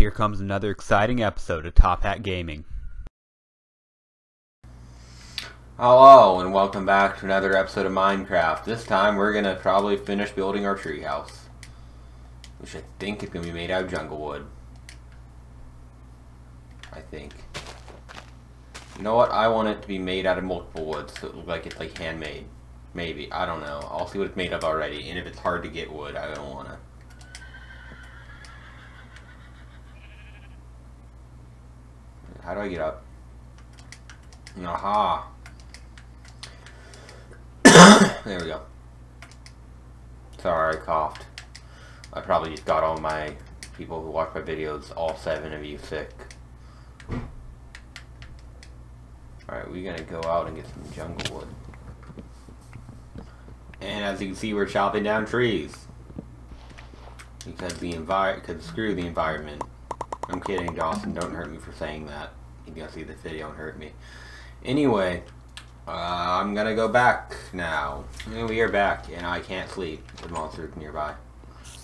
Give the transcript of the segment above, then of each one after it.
Here comes another exciting episode of Top Hat Gaming. Hello, and welcome back to another episode of Minecraft. This time we're gonna probably finish building our treehouse. Which I think is gonna be made out of jungle wood. I think. You know what? I want it to be made out of multiple woods, so it looks like it's like handmade. Maybe. I don't know. I'll see what it's made of already, and if it's hard to get wood, I don't wanna. How do I get up? Aha! there we go. Sorry, I coughed. I probably just got all my people who watch my videos, all seven of you, sick. Alright, we're gonna go out and get some jungle wood. And as you can see, we're chopping down trees. Because the envir- because screw the environment. I'm kidding, Dawson, don't hurt me for saying that. You're gonna see this video and hurt me. Anyway, uh, I'm gonna go back now. We are back, and I can't sleep. The monsters nearby.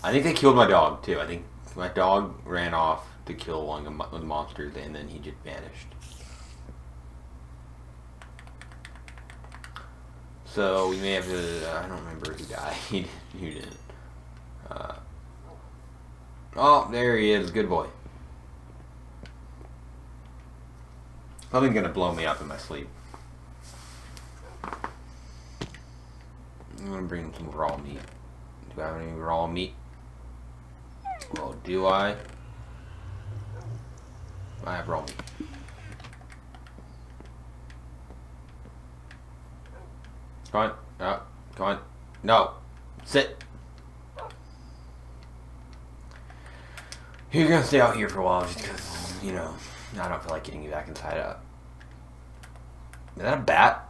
I think they killed my dog too. I think my dog ran off to kill one of the monsters, and then he just vanished. So we may have to. Uh, I don't remember who died. who didn't? Uh, oh, there he is. Good boy. Probably gonna blow me up in my sleep. I'm gonna bring some raw meat. Do I have any raw meat? Well, do I? I have raw meat. Come on. No. Come on. No. Sit. You're gonna stay out here for a while just because, you know, I don't feel like getting you back inside out. Is that a bat?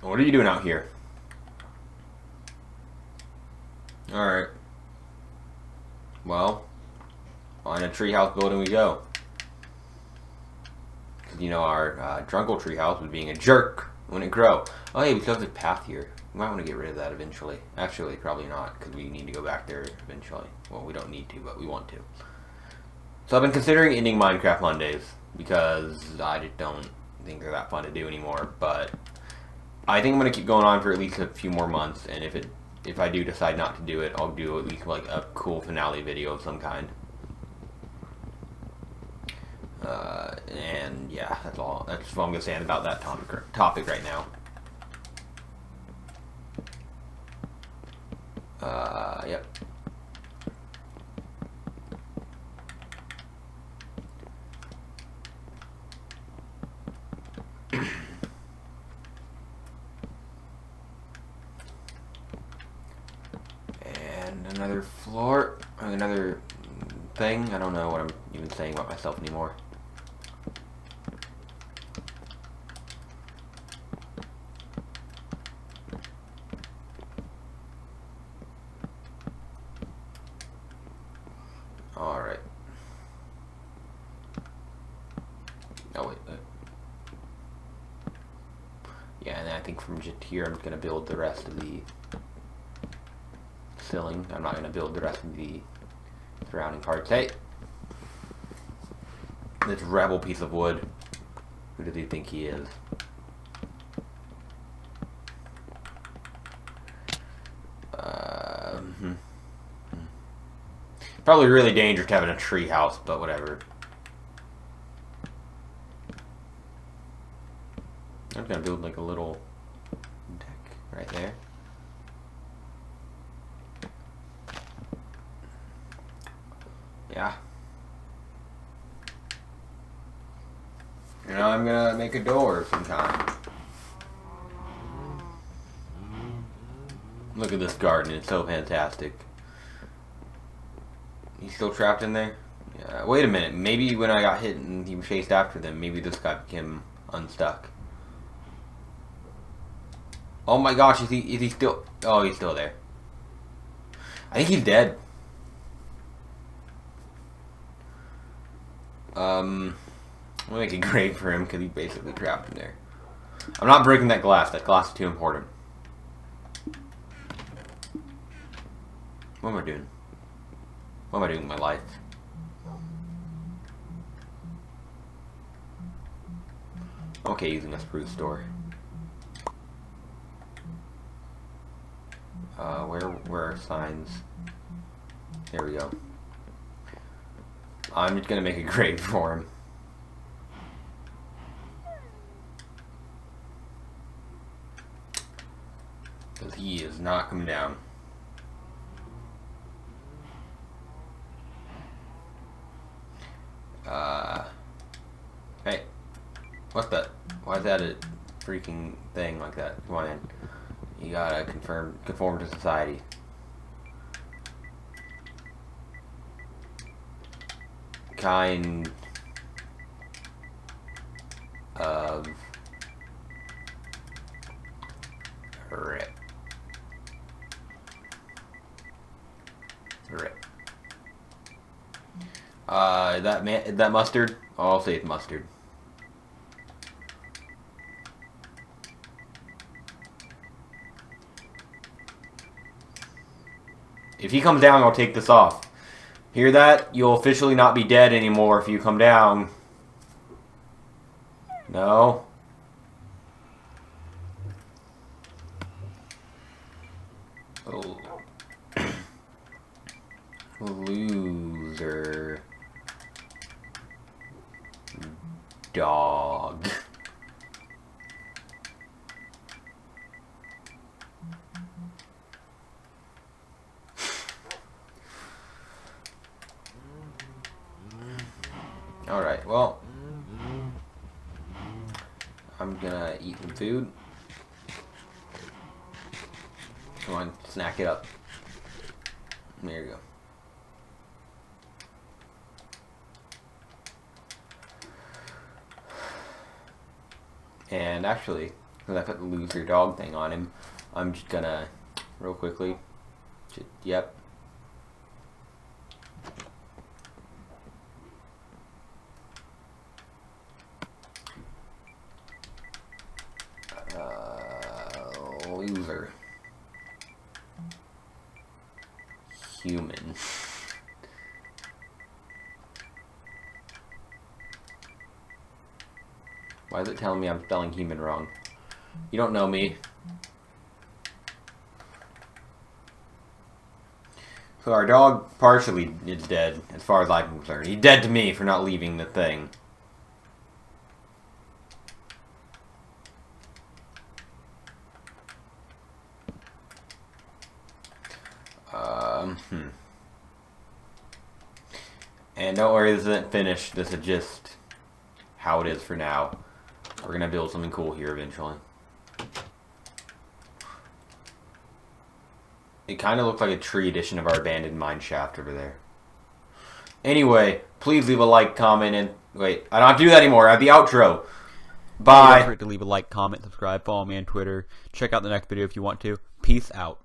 What are you doing out here? Alright. Well, on a treehouse building we go. Because, you know, our uh, Drunkle treehouse was being a jerk when it grow. Oh, hey, we still have this path here. We might want to get rid of that eventually. Actually, probably not, because we need to go back there eventually. Well, we don't need to, but we want to. So I've been considering ending Minecraft Mondays, because I just don't think they're that fun to do anymore, but I think I'm to keep going on for at least a few more months, and if it if I do decide not to do it, I'll do at least like a cool finale video of some kind. Uh, and yeah, that's all. That's what I'm gonna say about that topic topic right now. Uh, yep. and another floor, another thing. I don't know what I'm even saying about myself anymore. Alright. Oh wait. Uh, yeah, and I think from just here I'm going to build the rest of the ceiling. I'm not going to build the rest of the surrounding parts. Hey! This rebel piece of wood. Who does he think he is? Uh, hmm. Probably really dangerous having a tree house, but whatever. I'm gonna build like a little deck right there. Yeah. And I'm gonna make a door sometime. Look at this garden, it's so fantastic. He's still trapped in there? Yeah, wait a minute, maybe when I got hit and he chased after them, maybe this guy became unstuck. Oh my gosh, is he, is he still, oh he's still there. I think he's dead. Um, I'm gonna make a grave for him because he basically trapped him there. I'm not breaking that glass. That glass is too important. What am I doing? What am I doing with my life? Okay, using a spruce door. Uh, where, where are signs? There we go. I'm just gonna make a grave for him. Because he is not coming down. Uh, hey, what the? Why is that a freaking thing like that? Come on in. You gotta confirm, conform to society. Kind of rip. Rip. Uh, that man, that mustard. I'll say it's mustard. If he comes down, I'll take this off. Hear that? You'll officially not be dead anymore if you come down. No? Oh. Loser. Dog. Alright, well. I'm gonna eat some food. Come on, snack it up. There you go. And actually, because I put the loser dog thing on him, I'm just gonna, real quickly, just, yep. Loser. Human. Why is it telling me I'm spelling human wrong? You don't know me. So our dog partially is dead, as far as I'm concerned. He's dead to me for not leaving the thing. Um, hmm. And don't worry, this isn't finished. This is just how it is for now. We're gonna build something cool here eventually. It kind of looks like a tree edition of our abandoned mine shaft over there. Anyway, please leave a like, comment, and... Wait, I don't have to do that anymore. I have the outro. Bye. Don't forget to leave a like, comment, subscribe, follow me on Twitter. Check out the next video if you want to. Peace out.